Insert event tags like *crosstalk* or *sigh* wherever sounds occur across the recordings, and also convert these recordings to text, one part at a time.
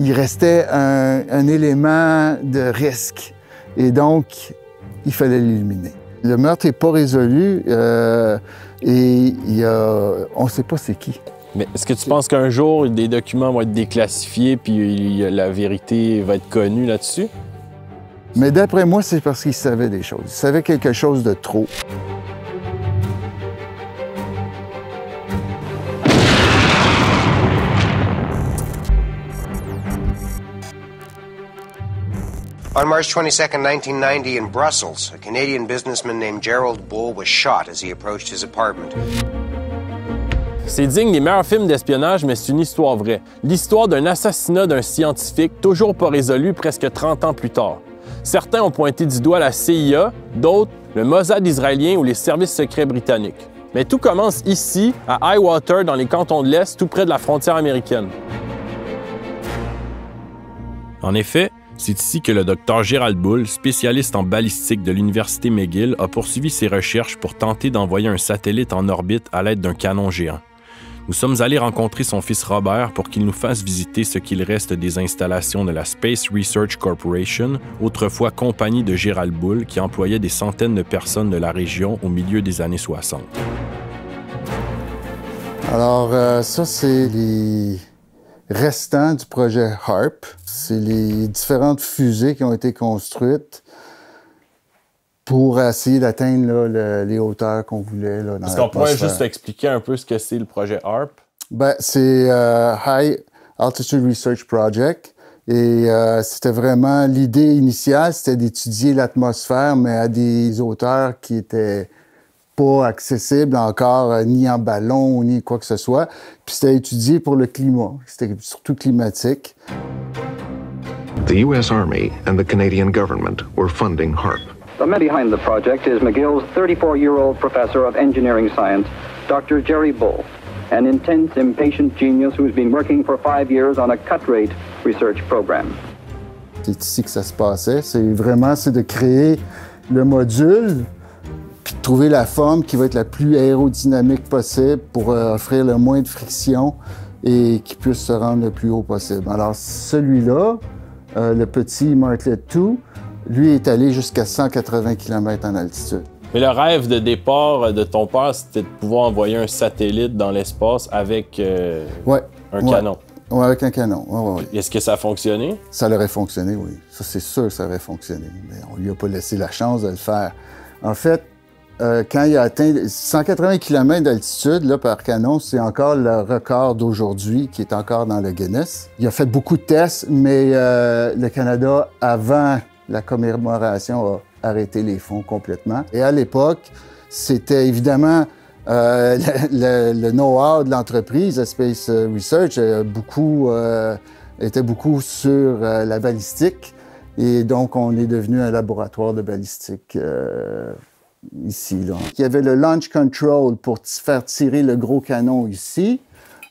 il restait un, un élément de risque. Et donc, il fallait l'éliminer. Le meurtre n'est pas résolu euh, et il y a, on ne sait pas c'est qui. Mais est-ce que tu penses qu'un jour, des documents vont être déclassifiés puis la vérité va être connue là-dessus? Mais d'après moi, c'est parce qu'il savait des choses. Il savait quelque chose de trop. On March 22nd, 1990, in Brussels, a Canadian businessman named Gerald Bull was shot as he approached his apartment. C'est digne des meilleurs films d'espionnage, mais c'est une histoire vraie. L'histoire d'un assassinat d'un scientifique toujours pas résolu presque 30 ans plus tard. Certains ont pointé du doigt la CIA, d'autres le Mossad israélien ou les services secrets britanniques. Mais tout commence ici, à Highwater, dans les cantons de l'Est, tout près de la frontière américaine. En effet, c'est ici que le docteur Gérald Bull, spécialiste en balistique de l'Université McGill, a poursuivi ses recherches pour tenter d'envoyer un satellite en orbite à l'aide d'un canon géant. Nous sommes allés rencontrer son fils Robert pour qu'il nous fasse visiter ce qu'il reste des installations de la Space Research Corporation, autrefois compagnie de Gérald Bull, qui employait des centaines de personnes de la région au milieu des années 60. Alors, euh, ça, c'est les restants du projet HARP. C'est les différentes fusées qui ont été construites pour essayer d'atteindre le- les hauteurs qu'on voulait. Est-ce qu'on pourrait juste expliquer un peu ce que c'est le projet HARP? Ben, c'est euh, High Altitude Research Project. Et euh, c'était vraiment l'idée initiale, c'était d'étudier l'atmosphère, mais à des hauteurs qui étaient pas accessibles encore, euh, ni en ballon, ni quoi que ce soit. Puis c'était étudié pour le climat. C'était surtout climatique. The U.S. Army and the Canadian government were funding HARP. The man behind the project is McGill's 34 year old professor of engineering science, Dr. Jerry Bull, an intense, impatient genius who's been working for five years on a cut rate research program. C'est ici que ça se passait. C'est vraiment c'est de créer le module, trouver la forme qui va être la plus aérodynamique possible pour euh, offrir le moins de friction et qui puisse se rendre le plus haut possible. Alors celui-là, euh, le petit Martlet 2, lui est allé jusqu'à 180 km en altitude. Mais le rêve de départ de ton père, c'était de pouvoir envoyer un satellite dans l'espace avec euh, Ouais. un ouais. canon. Ouais, avec un canon. Ouais, ouais, ouais. Est-ce que ça a fonctionné? Ça aurait fonctionné, oui. Ça, c'est sûr que ça aurait fonctionné. Mais on lui a pas laissé la chance de le faire. En fait, euh, quand il a atteint 180 km d'altitude là, par canon, c'est encore le record d'aujourd'hui qui est encore dans le Guinness. Il a fait beaucoup de tests, mais euh, le Canada, avant la commémoration, a arrêté les fonds complètement. Et à l'époque, c'était évidemment euh, *laughs* le, know-how de l'entreprise, Space Research, beaucoup, était beaucoup sur la balistique. Et donc, on est devenu un laboratoire de balistique ici. Là. Il y avait le launch control pour faire tirer le gros canon ici,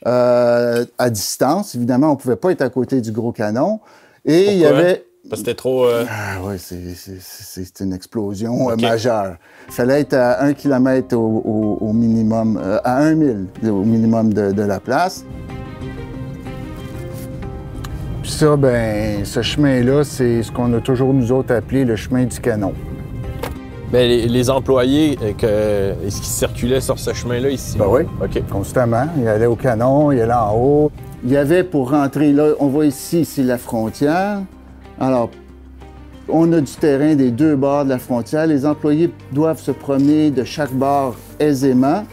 euh, à distance. Évidemment, on ne pouvait pas être à côté du gros canon. Et il y avait Parce que c'était trop. euh, ah oui, c'est- une explosion euh, majeure. Il fallait être à un kilomètre au, au- au minimum, euh, à un mille au minimum de, de la place. Puis ça, ben, ce chemin-là, c'est ce qu'on a toujours nous autres appelé le chemin du canon. Ben, les, les employés, euh, que, est-ce qu'ils circulaient sur ce chemin-là ici? Ben oui. OK. Constamment. Il allait au canon, il allait en haut. Il y avait pour rentrer là, on voit ici, c'est la frontière. Alors, on a du terrain des deux bords de la frontière. Les employés doivent se promener de chaque bord aisément.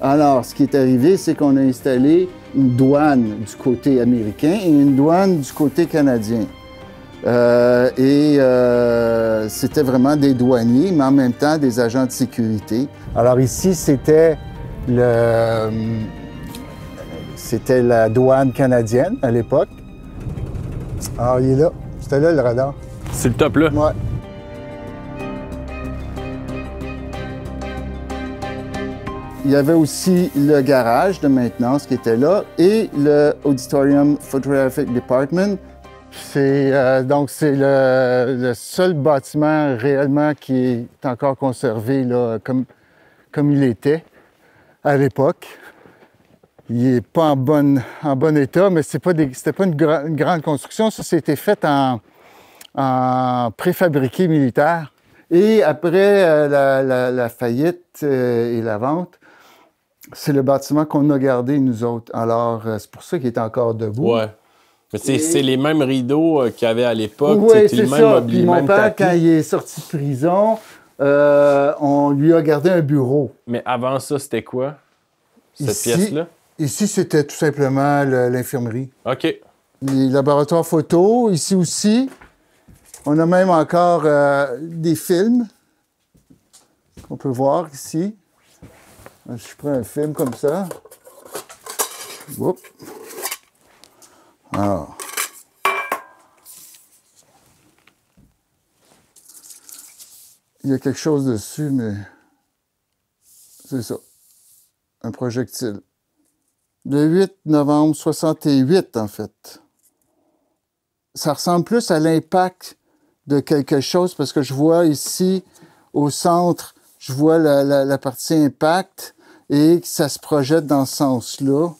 Alors, ce qui est arrivé, c'est qu'on a installé une douane du côté américain et une douane du côté canadien. Euh, et euh, c'était vraiment des douaniers, mais en même temps des agents de sécurité. Alors ici, c'était le, c'était la douane canadienne à l'époque. Alors il est là, c'était là le radar. C'est le top là. Ouais. Il y avait aussi le garage de maintenance qui était là et le Auditorium Photographic Department. C'est euh, donc c'est le, seul bâtiment réellement qui est encore conservé là, comme, comme il était à l'époque. il n'est pas en, bonne, en bon état, mais ce n'était pas une, gra- une grande construction. Ça, c'était fait en, préfabriqué militaire. Et après euh, la, faillite euh, et la vente, c'est le bâtiment qu'on a gardé, nous autres. Alors, c'est pour ça qu'il est encore debout. Mais c'est c'est les mêmes rideaux euh, qu'il y avait à l'époque. Oui, c'est le même ça. mobilier, Puis mon père, tapis? quand il est sorti de prison, euh, on lui a gardé un bureau. Mais avant ça, c'était quoi? Cette pièce-là? Ici, c'était tout simplement le- l'infirmerie. OK. Les laboratoires photo, ici aussi. On a même encore euh, des films qu'on peut voir ici. Je prends un film comme ça. Oups. Alors. Il y a quelque chose dessus, mais c'est ça. Un projectile. Le 8 novembre 68, en fait. Ça ressemble plus à l'impact de quelque chose parce que je vois ici, au centre, je vois la partie impact et que ça se projette dans ce sens-là.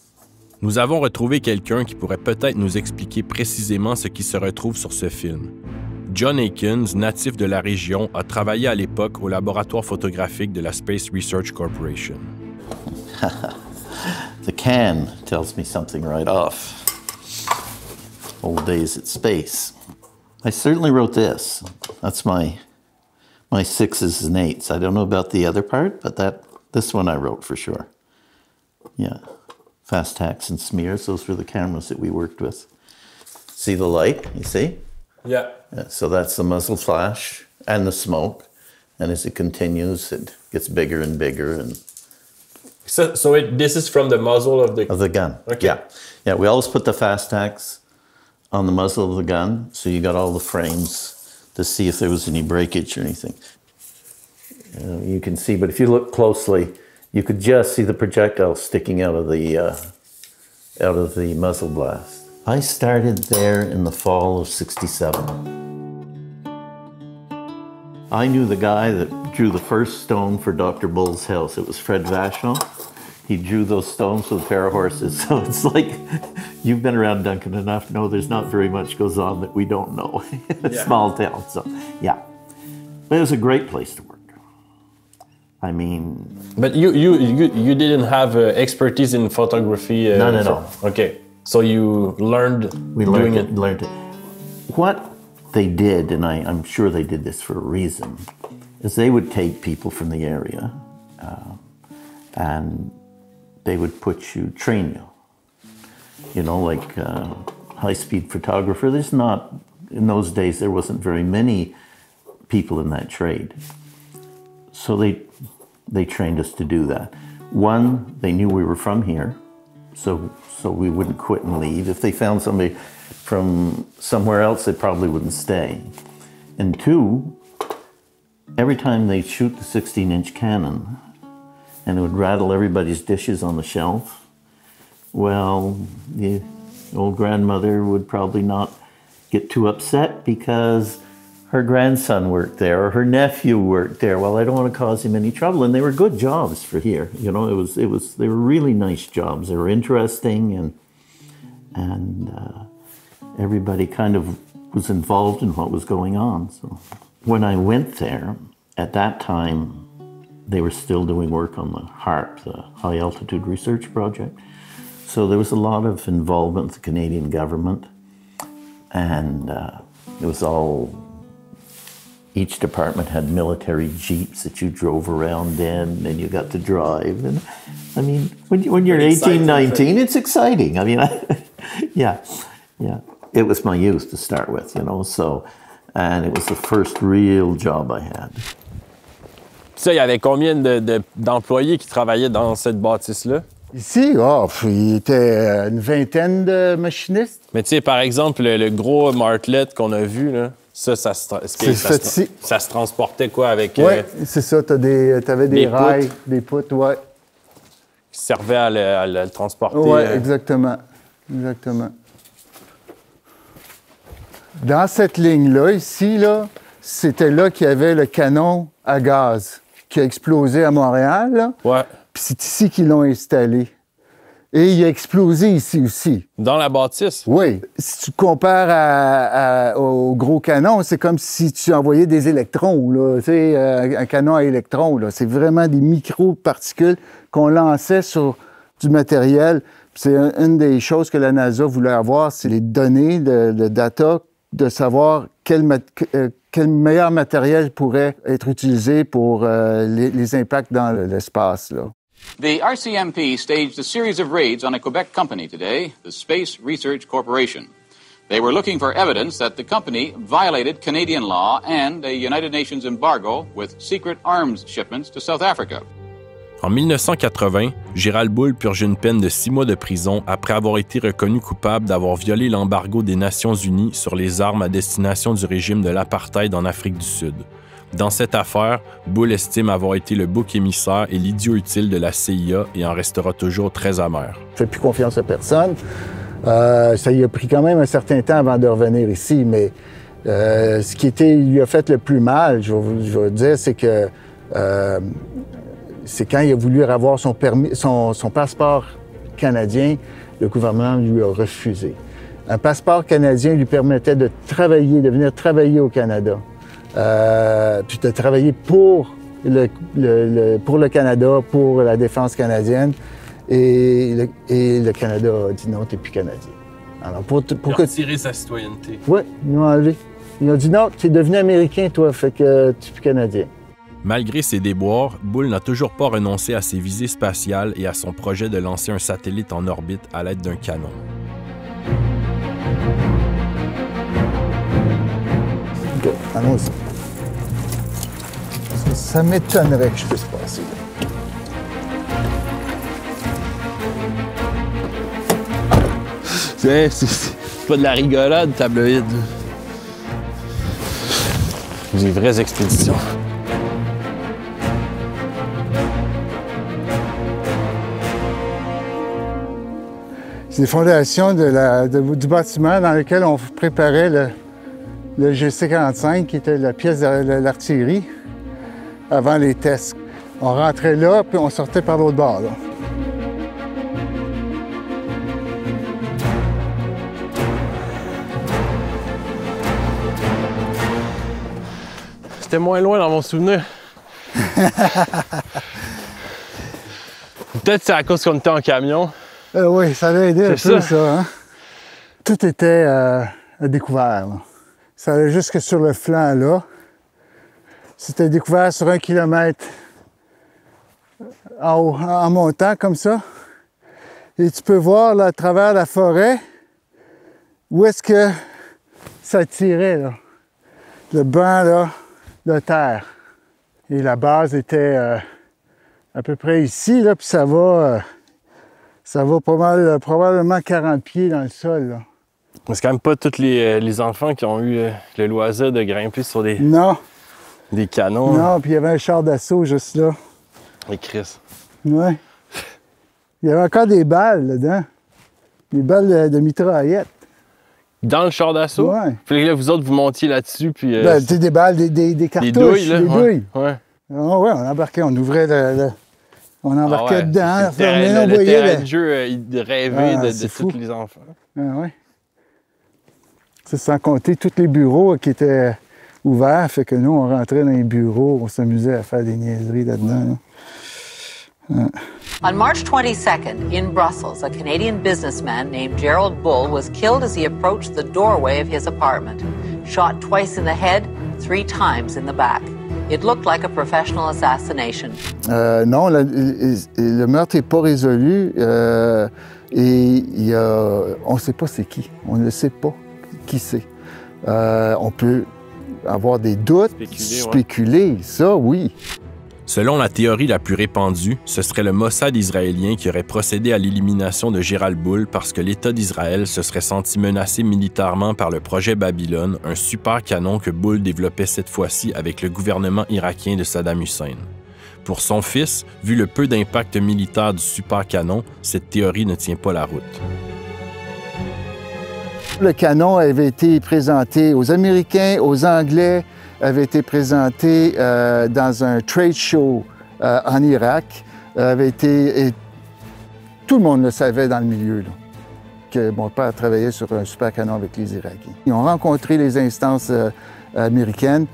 Nous avons retrouvé quelqu'un qui pourrait peut-être nous expliquer précisément ce qui se retrouve sur ce film. John Akins, natif de la région, a travaillé à l'époque au laboratoire photographique de la Space Research Corporation. *laughs* The can tells me something right off. Old days at space. I certainly wrote this. That's my my sixes and eights. I don't know about the other part, but that this one I wrote for sure. Yeah. Fast tacks and smears, those were the cameras that we worked with. See the light, you see? Yeah. Yeah, so that's the muzzle flash and the smoke. And as it continues, it gets bigger and bigger and So, so it, this is from the muzzle of the. Of the gun. Okay. Yeah. Yeah, we always put the fast tacks on the muzzle of the gun, so you got all the frames to see if there was any breakage or anything. Uh, you can see, but if you look closely, you could just see the projectile sticking out of the uh, out of the muzzle blast. I started there in the fall of '67. I knew the guy that drew the first stone for Dr. Bull's house. It was Fred Vachon. He drew those stones with a pair of horses. *laughs* So it's like you've been around Duncan enough No, there's not very much goes on that we don't know. *laughs* Small town. So yeah. But it was a great place to work. I mean, But you, you, you, you didn't have uh, expertise in photography. Uh, None at so- all. Okay. So you learned we doing learned it. it, learned it. What they did, and I, I'm sure they did this for a reason, is they would take people from the area uh, and they would put you, train you. You know, like uh, high speed photographer. There's not, in those days, there wasn't very many people in that trade. So they, they trained us to do that. One, they knew we were from here, so so we wouldn't quit and leave. If they found somebody from somewhere else, they probably wouldn't stay. And two, every time they shoot the 16 inch cannon and it would rattle everybody's dishes on the shelf, well, the old grandmother would probably not get too upset because her grandson worked there or her nephew worked there. Well, I don't want to cause him any trouble. And they were good jobs for here. You know, it was it was they were really nice jobs. They were interesting and and uh, everybody kind of was involved in what was going on. So when I went there, at that time, they were still doing work on the HARP, the High Altitude Research Project. So there was a lot of involvement with the Canadian government, and uh, it was all. Each department had military jeeps that you drove around in, and you got to drive. And I mean, when, you, when you're 18, 19, it's exciting. I mean, *laughs* yeah, yeah. It was my youth to start with, you know. So, and it was the first real job I had. Ça, il y avait combien de- de- d'employés qui travaillaient dans cette bâtisse-là? Ici, oh, il était euh, une vingtaine de machinistes. Mais tu sais, par exemple, le, le gros martelet qu'on a vu, là, ça, ça se, que ça, fait se, ça transportait quoi avec. Oui, euh, c'est ça. Tu avais des, des rails, poutres. des poutres, ouais. qui servait à le, à le transporter? Oui, euh, exactement. Exactement. Dans cette ligne-là, ici, là, c'était là qu'il y avait le canon à gaz qui a explosé à Montréal. là. Ouais. Puis c'est ici qu'ils l'ont installé. Et il a explosé ici aussi. Dans la bâtisse? Oui. Si tu compares à- à- au gros canon, c'est comme si tu envoyais des électrons, là. Tu sais, euh, un canon à électrons, là. C'est vraiment des micro-particules qu'on lançait sur du matériel. C'est un- une des choses que la NASA voulait avoir, c'est les données, le, le data, de savoir quel, mat- euh, quel meilleur matériel pourrait être utilisé pour euh, les, les impacts dans l'espace, là. The RCMP staged a series of raids on a Quebec company today, the Space Research Corporation. They were looking for evidence that the company violated Canadian law and a United Nations embargo with secret arms shipments to South Africa. En 1980, Gérald Bull purge une peine de six mois de prison après avoir été reconnu coupable d'avoir violé l'embargo des Nations Unies sur les armes à destination du régime de l'apartheid en Afrique du Sud. Dans cette affaire, Bull estime avoir été le bouc émissaire et l'idiot utile de la CIA et en restera toujours très amer. Je fais plus confiance à personne. Euh, ça lui a pris quand même un certain temps avant de revenir ici, mais euh, ce qui était, lui a fait le plus mal, je vais vous, dire, c'est que euh, c'est quand il a voulu avoir son, permis, son passeport canadien, le gouvernement lui a refusé. Un passeport canadien lui permettait de travailler, de venir travailler au Canada, euh, puis de travailler pour le, le- le- pour le Canada, pour la défense canadienne. Et le, et le Canada a dit non, t'es plus Canadien. Alors, pour, pour que. retiré sa citoyenneté. Oui, ils l'ont enlevé. Ils ont dit non, tu es devenu Américain, toi, fait que tu es plus Canadien. Malgré ses déboires, Bull n'a toujours pas renoncé à ses visées spatiales et à son projet de lancer un satellite en orbite à l'aide d'un canon. OK, allons-y. Ça, ça m'étonnerait que je puisse passer. là. C'est c'est pas de la rigolade, tabloïd. Des vraies expéditions. C'est les fondations de la- de- du bâtiment dans lequel on préparait le, le GC-45, qui était la pièce de la- l'artillerie, avant les tests. On rentrait là, puis on sortait par l'autre bord. là. C'était moins loin dans mon souvenir. *laughs* Peut-être c'est à cause qu'on était en camion. Euh, oui, ça allait aider un peu, ça. ça. hein. Tout était euh, à découvert. là. Ça allait jusque sur le flanc, là. C'était découvert sur un kilomètre en, haut, en montant, comme ça. Et tu peux voir, là, à travers la forêt, où est-ce que ça tirait, là. Le banc, là, de terre. Et la base était euh, à peu près ici, là, puis ça va... euh, ça va pas mal, euh, probablement 40 pieds dans le sol. Là. C'est quand même pas tous les, euh, les enfants qui ont eu euh, le loisir de grimper sur des, Non, des canons. hein. non, puis il y avait un char d'assaut juste là. Et Chris. Ouais. Il y avait encore des balles là-dedans. Des balles de, de mitraillette. Dans le char d'assaut? Ouais. Puis là, vous autres, vous montiez là-dessus, puis... euh, Ben, tu des balles, des, des, des cartouches, des douilles, là? des ouais. douilles. Ouais. Ah ouais, on embarquait, on ouvrait le... le- on embarquait Ah ouais, dedans, on le fermait, le, on le voyait terrain de jeu il- Ah, de, tous les enfants. Ah ouais. C'est sans compter tous les bureaux qui étaient ouverts, fait que nous, on rentrait dans les bureaux, on s'amusait à faire des niaiseries là-dedans. là. On March 22nd, in Brussels, a Canadian businessman named Gerald Bull was killed as he approached the doorway of his apartment. Shot twice in the head, three times in the back. It looked like a professional assassination. Euh, non, le, le meurtre n'est pas résolu euh, et il y a- on ne sait pas c'est qui. On ne sait pas qui c'est. Euh, on peut avoir des doutes, Spéculer, ouais. spéculer, ça oui. Selon la théorie la plus répandue, ce serait le Mossad israélien qui aurait procédé à l'élimination de Gérald Bull parce que l'État d'Israël se serait senti menacé militairement par le projet Babylone, un super canon que Bull développait cette fois-ci avec le gouvernement irakien de Saddam Hussein. Pour son fils, vu le peu d'impact militaire du super canon, cette théorie ne tient pas la route. Le canon avait été présenté aux Américains, aux Anglais, avait été présenté euh, dans un trade show euh, en Irak, avait été et Tout le monde le savait dans le milieu, que mon père travaillait sur un super canon avec les Irakiens. Ils ont rencontré les instances euh, américaines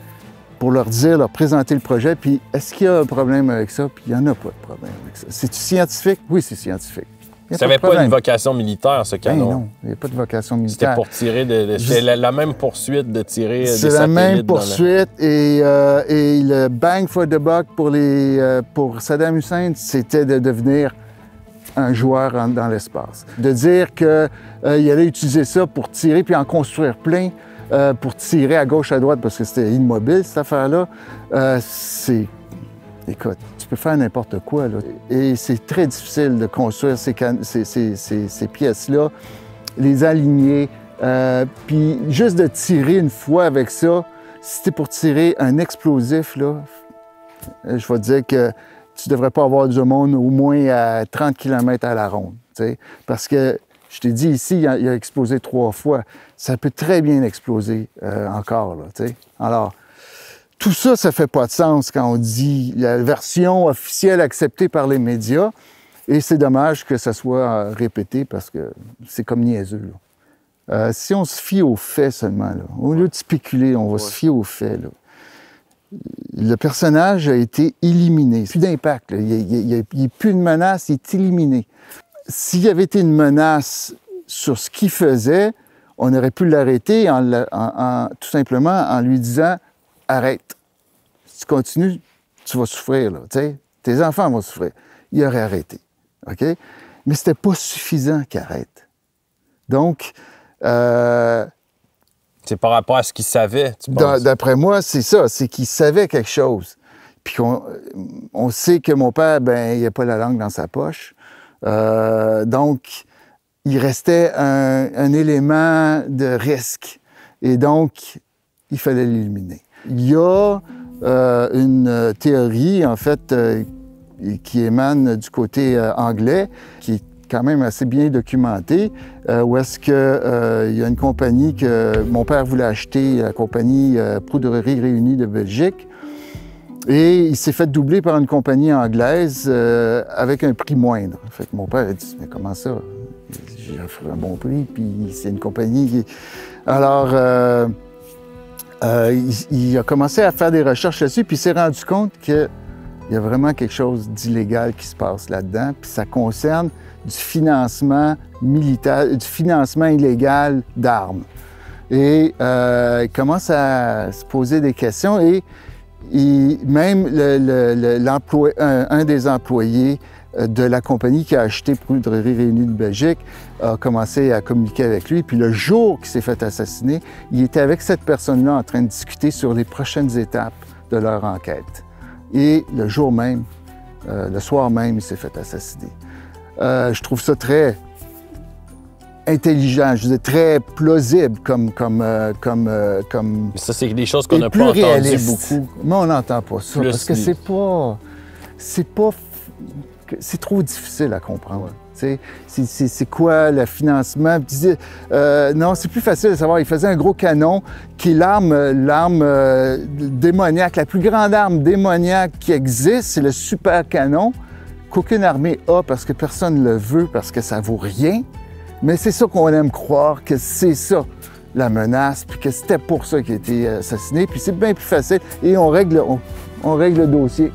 pour leur dire, leur présenter le projet, puis est-ce qu'il y a un problème avec ça? Puis il n'y en a pas de problème avec ça. C'est scientifique? Oui, c'est scientifique. Ça n'avait pas une vocation militaire, ce Ben canon. non, il n'y a pas de vocation C'était militaire. pour tirer de. de- C'était la, la même poursuite de tirer euh, des C'est la satellites même poursuite et, euh, et le bang for the buck pour, les, euh, pour Saddam Hussein, c'était de devenir un joueur en- dans l'espace. De dire qu'il allait utiliser ça pour tirer puis en construire plein, pour tirer à gauche, à droite, parce que c'était immobile cette affaire-là, c'est. Écoute, peux faire n'importe quoi. Et c'est très difficile de construire ces, pièces-là, les aligner, euh, puis juste de tirer une fois avec ça, si c'était pour tirer un explosif, là, euh, je vais te dire que tu devrais pas avoir du monde au moins à 30 km à la ronde. Parce que, je t'ai dit ici, il a, explosé trois fois. Ça peut très bien exploser euh, encore. Alors, tout ça, ça fait pas de sens quand on dit la version officielle acceptée par les médias. Et c'est dommage que ça soit euh, répété parce que c'est comme niaiseux. là. Euh, si on se fie aux faits seulement, là, au lieu de spéculer, on va se fier aux faits. là. Le personnage a été éliminé. Plus d'impact. Il n'y a, plus de menace, il est éliminé. S'il y avait été une menace sur ce qu'il faisait, on aurait pu l'arrêter en, en- en- tout simplement en lui disant arrête. Si tu continues, tu vas souffrir. Là, tu sais. Tes enfants vont souffrir. Il aurait arrêté. OK? Mais c'était pas suffisant qu'il arrête. Donc, euh, C'est par rapport à ce qu'il savait, tu d'après moi, c'est ça. C'est qu'il savait quelque chose. Puis qu'on- on sait que mon père, ben, il n'a pas la langue dans sa poche. Euh, donc, il restait un, un élément de risque. Et donc, il fallait l'éliminer. Il y a euh, une théorie, en fait, euh, qui émane du côté euh, anglais, qui est quand même assez bien documentée, où est-ce que euh, il y a une compagnie que mon père voulait acheter, la compagnie Poudrerie Réunie de Belgique, et il s'est fait doubler par une compagnie anglaise avec un prix moindre. Fait mon père a dit, mais comment ça? J'ai un bon prix, puis c'est une compagnie qui... Alors, euh, il, a commencé à faire des recherches là-dessus, puis il s'est rendu compte qu'il y a vraiment quelque chose d'illégal qui se passe là-dedans, puis ça concerne du financement militaire, du financement illégal d'armes. Et euh, il commence à se poser des questions et même le- un, des employés de la compagnie qui a acheté Poudrerie Réunie de Belgique a commencé à communiquer avec lui. Puis le jour qu'il s'est fait assassiner, il était avec cette personne-là en train de discuter sur les prochaines étapes de leur enquête. Et le jour même, euh, le soir même, il s'est fait assassiner. Euh, je trouve ça très intelligent, je dire, très plausible comme, comme, euh, comme, euh, comme Mais ça, c'est des choses qu'on n'a pas entendues beaucoup. Mais on n'entend pas ça Plus parce que c'est pas, c'est pas, c'est trop difficile à comprendre. C'est, quoi le financement? Euh, non, c'est plus facile de savoir. Il faisait un gros canon qui est l'arme, euh, euh, démoniaque, la plus grande arme démoniaque qui existe, c'est le super canon qu'aucune armée a parce que personne ne le veut, parce que ça vaut rien. Mais c'est ça qu'on aime croire, que c'est ça la menace, puis que c'était pour ça qu'il a été assassiné. Puis c'est bien plus facile. Et on règle, on, règle le dossier.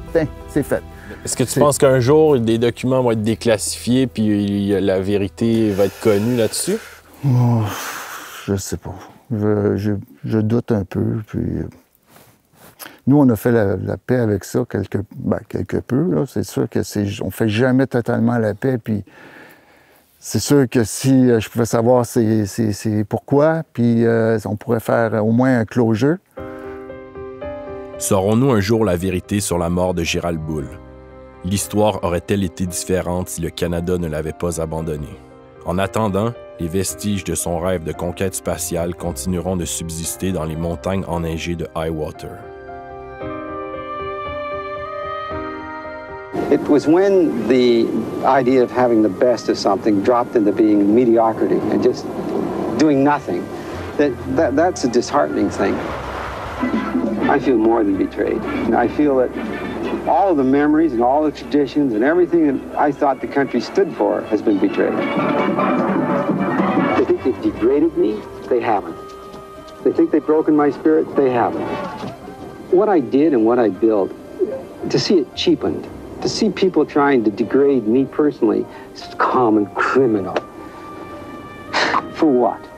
C'est fait. Est-ce que tu penses qu'un jour, des documents vont être déclassifiés puis la vérité va être connue là-dessus? Oh, je sais pas. Je, je- je doute un peu. Puis, euh, nous, on a fait la, la paix avec ça quelque, ben, quelque peu. C'est sûr que c'est, on fait jamais totalement la paix. Puis c'est sûr que si euh, je pouvais savoir c'est, c'est- c'est pourquoi, puis euh, on pourrait faire au moins un closure. Saurons-nous un jour la vérité sur la mort de Gérald Boulle? L'histoire aurait-elle été différente si le Canada ne l'avait pas abandonné? En attendant, les vestiges de son rêve de conquête spatiale continueront de subsister dans les montagnes enneigées de Highwater. It was when the idea of having the best of something dropped into being mediocrity and just doing nothing that, that that's a disheartening thing. I feel more than betrayed. I all the memories and all the traditions and everything that I thought the country stood for has been betrayed. They think they've degraded me. They haven't. They think they've broken my spirit. They haven't. What I did and what I built, to see it cheapened, to see people trying to degrade me personally, is common criminal. *sighs* For what?